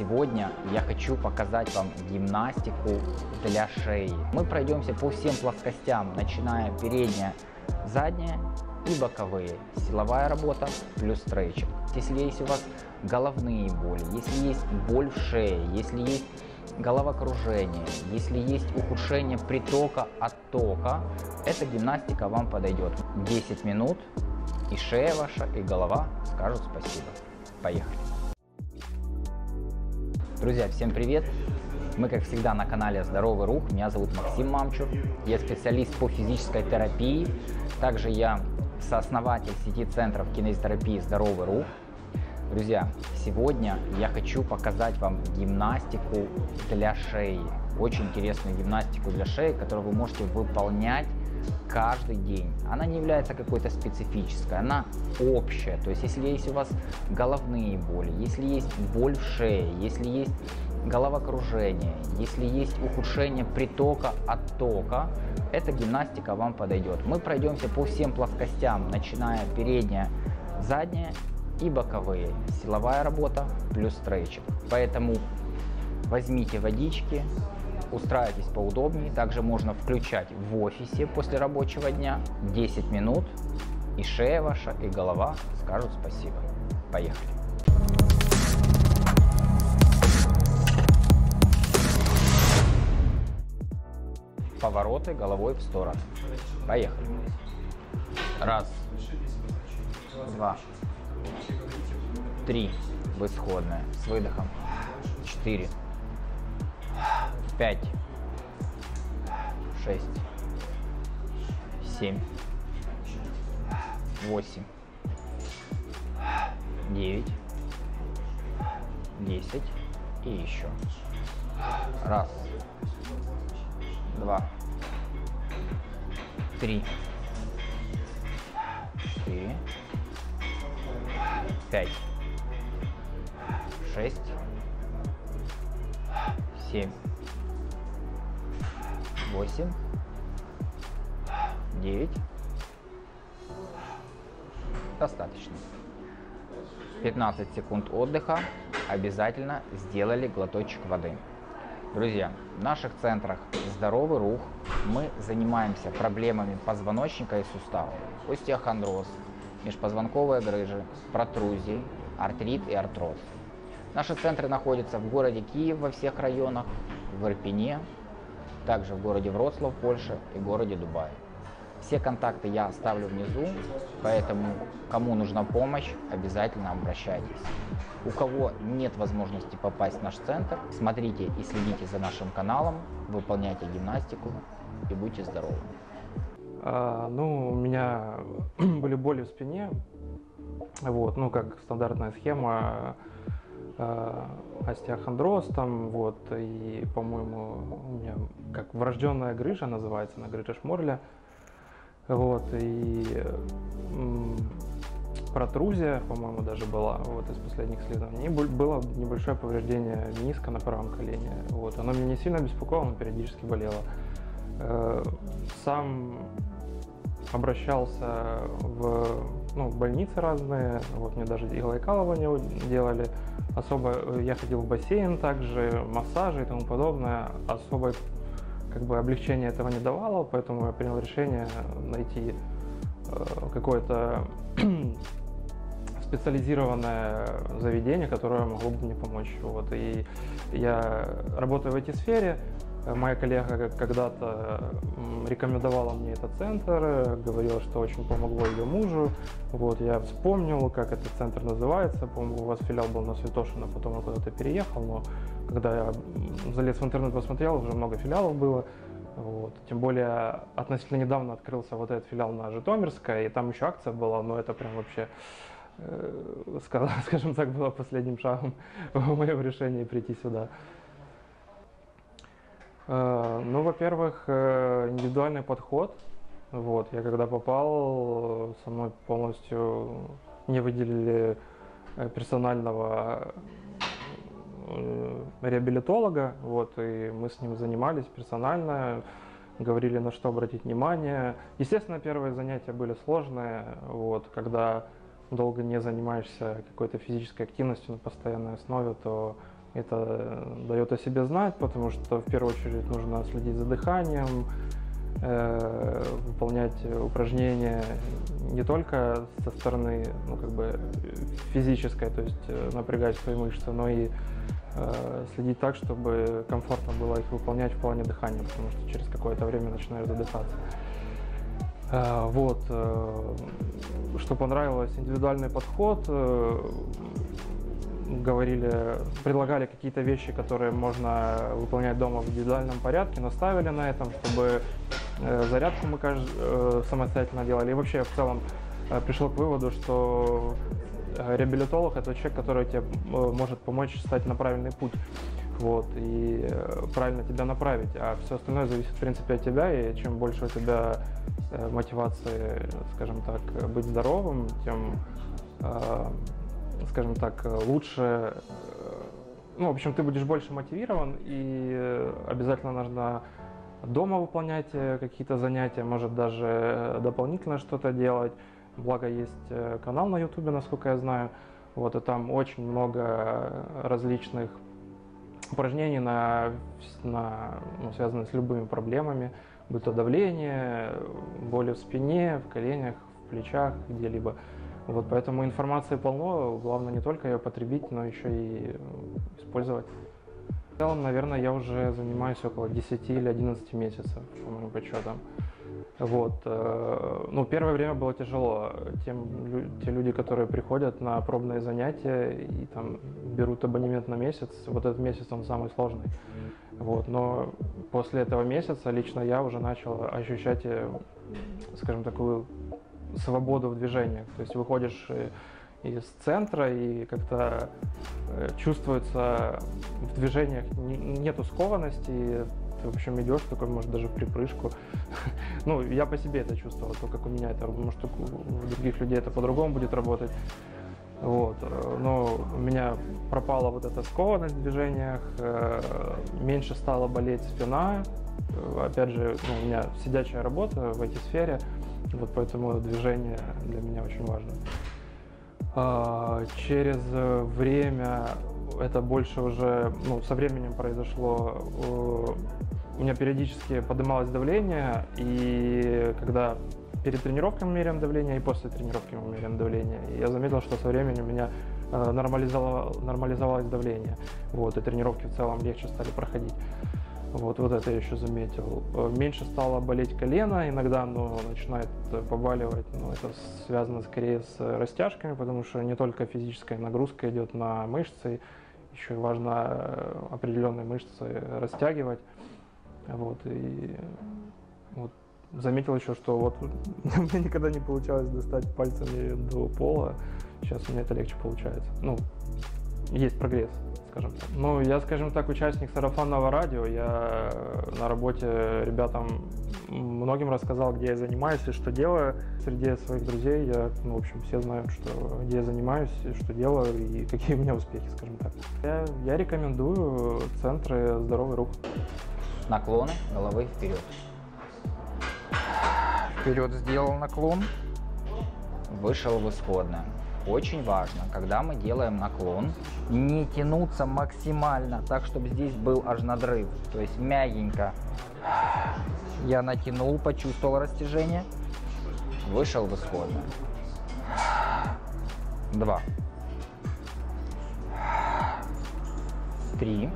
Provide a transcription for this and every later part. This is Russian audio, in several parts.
Сегодня я хочу показать вам гимнастику для шеи. Мы пройдемся по всем плоскостям, начиная передняя, задняя и боковые. Силовая работа плюс стретчинг. Если есть у вас головные боли, если есть боль в шее, если есть головокружение, если есть ухудшение притока, оттока, эта гимнастика вам подойдет. 10 минут и шея ваша, и голова скажут спасибо. Поехали! Друзья, всем привет! Мы, как всегда, на канале Здоровый Рух. Меня зовут Максим Мамчур. Я специалист по физической терапии. Также я сооснователь сети центров кинезитерапии Здоровый Рух. Друзья, сегодня я хочу показать вам гимнастику для шеи. Очень интересную гимнастику для шеи, которую вы можете выполнять каждый день. Она не является какой-то специфической, она общая. То есть если есть у вас головные боли, если есть боль в шее, если есть головокружение, если есть ухудшение притока, оттока, эта гимнастика вам подойдет. Мы пройдемся по всем плоскостям, начиная передняя, задняя и боковые. Силовая работа плюс стретчинг. Поэтому возьмите водички, устраивайтесь поудобнее. Также можно включать в офисе после рабочего дня 10 минут. И шея ваша, и голова скажут спасибо. Поехали. Повороты головой в сторону. Поехали. Раз, два, три. В исходное. С выдохом. Четыре, пять, шесть, семь, восемь, девять, десять и еще. Раз, два, три, четыре, пять, шесть, семь, восемь, девять. Достаточно. 15 секунд отдыха. Обязательно сделали глоточек воды. Друзья, в наших центрах «Здоровый рух» мы занимаемся проблемами позвоночника и суставов. Остеохондроз, межпозвонковые грыжи, протрузии, артрит и артроз. Наши центры находятся в городе Киев во всех районах, в Ирпене, также в городе Вроцлав, Польша и городе Дубай. Все контакты я оставлю внизу, поэтому кому нужна помощь, обязательно обращайтесь. У кого нет возможности попасть в наш центр, смотрите и следите за нашим каналом, выполняйте гимнастику и будьте здоровы. А, ну, у меня были боли в спине, вот, ну, как стандартная схема, остеохондроз там, вот, и, по-моему, у меня как врожденная грыжа называется, на грыжа Шморля, вот, и протрузия, по-моему, даже была, вот, из последних исследований, и был- было небольшое повреждение мениска на правом колене, вот, оно меня не сильно беспокоило, но периодически болело. Э, Сам обращался в ну, больницы разные, вот мне даже иглоукалывание делали, особо э, я ходил в бассейн также, массажи и тому подобное, особо как бы облегчения этого не давало, поэтому я принял решение найти э, какое-то специализированное заведение, которое могло бы мне помочь. Вот. И я работаю в этой сфере. Моя коллега когда-то рекомендовала мне этот центр, говорила, что очень помогло ее мужу. Вот, я вспомнил, как этот центр называется. По-моему, у вас филиал был на Святошино, потом он куда-то переехал, но когда я залез в интернет, посмотрел, уже много филиалов было. Вот. Тем более относительно недавно открылся вот этот филиал на Житомирской, и там еще акция была, но это прям вообще, э, ска- скажем так, было последним шагом в моем решении прийти сюда. Э, Ну, во-первых, э, индивидуальный подход. Вот, я когда попал, со мной полностью не выделили э, персонального реабилитолога, вот, и мы с ним занимались персонально, говорили, на что обратить внимание. Естественно, первые занятия были сложные, вот, когда долго не занимаешься какой-то физической активностью на постоянной основе, то Это дает о себе знать, потому что в первую очередь нужно следить за дыханием, э, выполнять упражнения не только со стороны ну, как бы физической, то есть э, напрягать свои мышцы, но и э, следить так, чтобы комфортно было их выполнять в плане дыхания, потому что через какое-то время начинаю задыхаться. Э, вот. Э, что понравилось, индивидуальный подход. Э, говорили, предлагали какие-то вещи, которые можно выполнять дома в индивидуальном порядке, наставили на этом, чтобы зарядку мы самостоятельно делали. И вообще в целом пришел к выводу, что реабилитолог это человек, который тебе может помочь стать на правильный путь. Вот, и правильно тебя направить, а все остальное зависит, в принципе, от тебя, и чем больше у тебя Э, мотивации, скажем так, быть здоровым, тем, э, скажем так, лучше, э, ну, в общем, ты будешь больше мотивирован, и обязательно нужно дома выполнять какие-то занятия, может даже дополнительно что-то делать. Благо есть канал на ютубе, насколько я знаю, вот, и там очень много различных упражнений, на, на, ну, связанных с любыми проблемами будь то давление, боли в спине, в коленях, в плечах, где-либо. Вот поэтому информации полно, главное не только ее потребить, но еще и использовать. В целом, наверное, я уже занимаюсь около 10 или 11 месяцев, по моим подсчетам. Вот. Э, ну, первое время было тяжело. Тем, те люди, которые приходят на пробные занятия и там берут абонемент на месяц, вот этот месяц он самый сложный. Вот. Но после этого месяца лично я уже начал ощущать, э, скажем, такую свободу в движениях. То есть выходишь э, из центра и как-то чувствуется в движениях нету скованности, ты, в общем, идешь такой, может, даже в припрыжку. ну, я по себе это чувствовал, то, как у меня это, может, у других людей это по-другому будет работать. Вот. Но у меня пропала вот эта скованность в движениях, э, меньше стала болеть спина. Опять же, ну, у меня сидячая работа в этой сфере, вот поэтому движение для меня очень важно. А, через время это больше уже ну, со временем произошло. У меня периодически поднималось давление, и когда перед тренировкой мы меряем давление, и после тренировки мы меряем давление, я заметил, что со временем у меня э, нормализовалось давление. Вот, и тренировки в целом легче стали проходить. Вот, вот это я еще заметил. Э, меньше стало болеть колено, иногда оно начинает побаливать, но это связано скорее с растяжками, потому что не только физическая нагрузка идет на мышцы, еще важно э, определенные мышцы растягивать. Вот, и вот заметил еще, что вот меня никогда не получалось достать пальцами до пола. Сейчас у меня это легче получается. Ну, есть прогресс, скажем так. Ну, я, скажем так, участник сарафанного радио. Я на работе ребятам многим рассказал, где я занимаюсь и что делаю. Среди своих друзей я, ну, в общем, все знают, что, где я занимаюсь, что делаю и какие у меня успехи, скажем так. Я, я рекомендую центры «Здоровый рух». Наклоны головы вперед. Вперед сделал наклон, вышел в исходное. Очень важно, когда мы делаем наклон, не тянуться максимально, так, чтобы здесь был аж надрыв. То есть мягенько я натянул, почувствовал растяжение, вышел в исходное. Два. Три.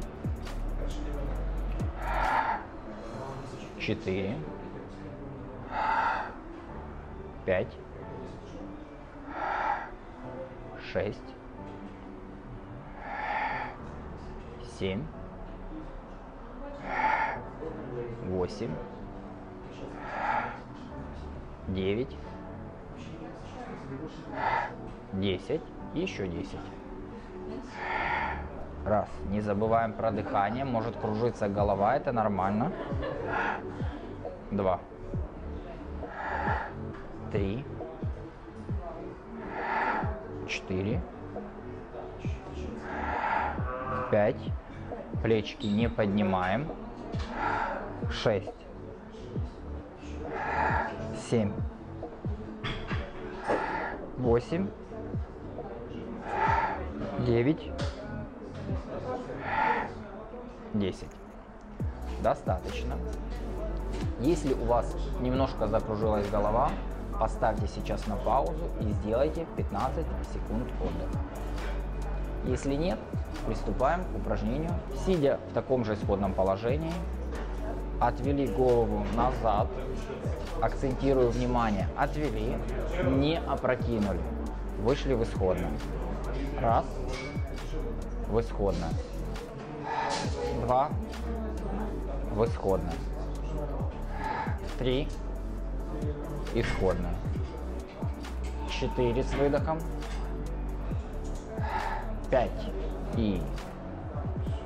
Четыре. Пять. Шесть. Семь. Восемь девять, десять, еще десять. Раз. Не забываем про дыхание. Может кружиться голова, это нормально. Два. Три. Четыре. Пять. Плечики не поднимаем. Шесть семь, восемь, девять, 10. Достаточно. Если у вас немножко закружилась голова, поставьте сейчас на паузу и сделайте 15 секунд отдыха. Если нет, приступаем к упражнению. Сидя в таком же исходном положении, отвели голову назад, акцентирую внимание, отвели, не опрокинули, вышли в исходное. Раз, в исходное. Два, в исходное. Три, исходное. Четыре с выдохом. Пять и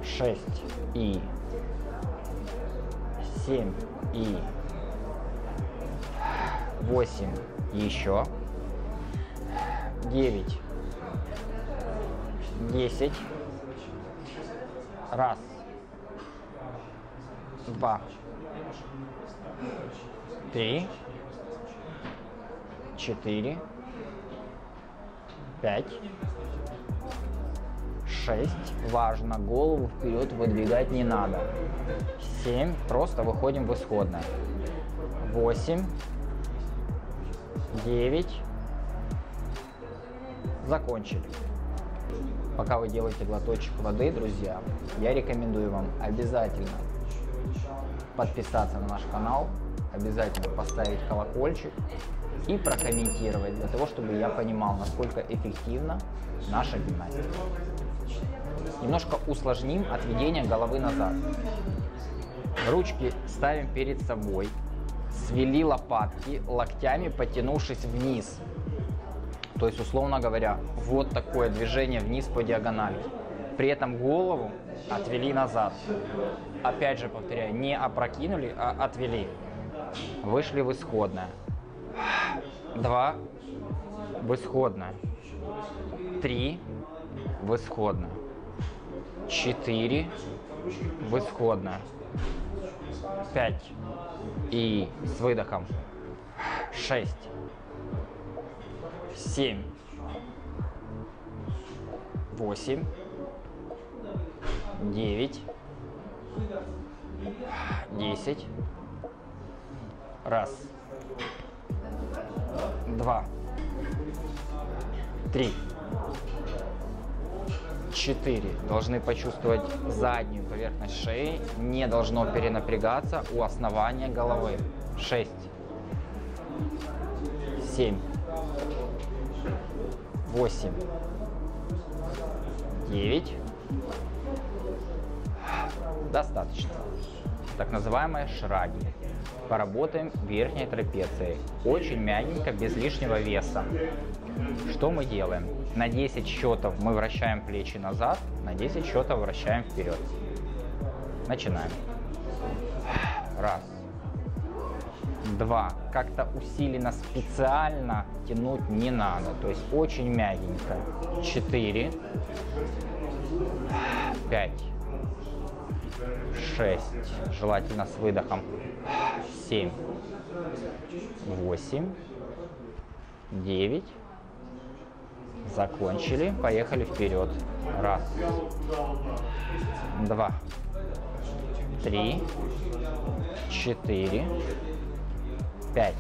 шесть и семь и восемь еще. Девять. Десять. Раз. Два. Три четыре пять шесть. Важно голову вперед выдвигать не надо. 7, просто выходим в исходное. 8, 9, закончили. Пока вы делаете глоточек воды, друзья, я рекомендую вам обязательно подписаться на наш канал, обязательно поставить колокольчик и прокомментировать, для того, чтобы я понимал, насколько эффективна наша гимнастика. Немножко усложним отведение головы назад. Ручки ставим перед собой. Свели лопатки, локтями потянувшись вниз. То есть, условно говоря, вот такое движение вниз по диагонали. При этом голову отвели назад. Опять же, повторяю, не опрокинули, а отвели. Вышли в исходное. Два. В исходное. Три. В исходное. Четыре. В исходное. 5 и с выдохом 6, 7, 8, 9, 10, раз, два, три, 4 должны почувствовать заднюю поверхность шеи, не должно перенапрягаться у основания головы. 6, 7, 8, 9. Достаточно. Так называемые шраги. Поработаем верхней трапецией. Очень мягенько, без лишнего веса. Что мы делаем? На 10 счетов мы вращаем плечи назад, на 10 счетов вращаем вперед. Начинаем. Раз. Два. Как-то усиленно, специально тянуть не надо. То есть очень мягенько. Четыре. Пять. Шесть. Желательно с выдохом. Семь. Восемь. Девять. Закончили. Поехали вперед. Раз. Два. Три. Четыре. Пять.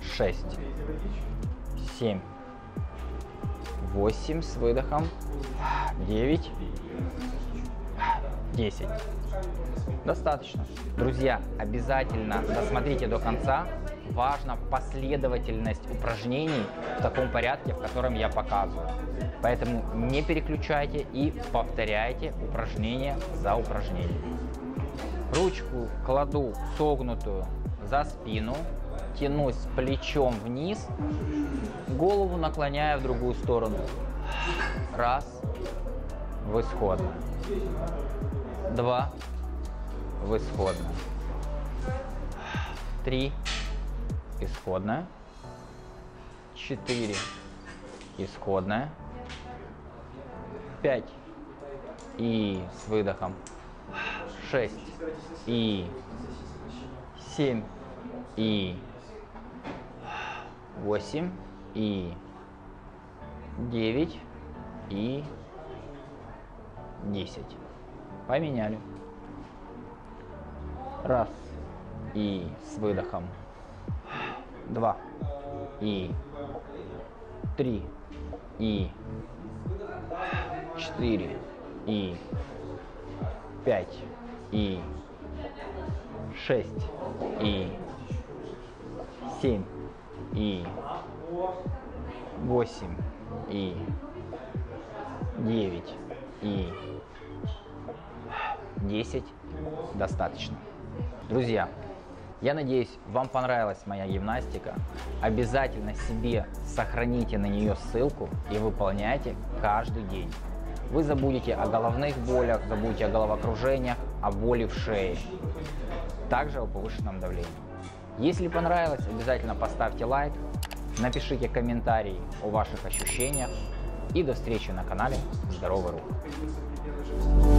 Шесть. Семь. Восемь с выдохом. Девять. 10. Достаточно. Друзья, обязательно досмотрите до конца. Важна последовательность упражнений в таком порядке, в котором я показываю. Поэтому не переключайте и повторяйте упражнение за упражнением. Ручку кладу согнутую за спину, тянусь плечом вниз, голову наклоняя в другую сторону. Раз. В исход два. В исходную, 3 исходная, 4 исходная, 5 и с выдохом, шесть. И семь. И восемь. И девять. И 10. Поменяли. Раз. И с выдохом. Два. И три. И четыре. И пять. И шесть. И семь. И восемь. И девять. И 10 достаточно. Друзья, я надеюсь, вам понравилась моя гимнастика. Обязательно себе сохраните на нее ссылку и выполняйте каждый день. Вы забудете о головных болях, забудете о головокружениях, о боли в шее, также о повышенном давлении. Если понравилось, обязательно поставьте лайк, напишите комментарий о ваших ощущениях и до встречи на канале Здоровый Рух.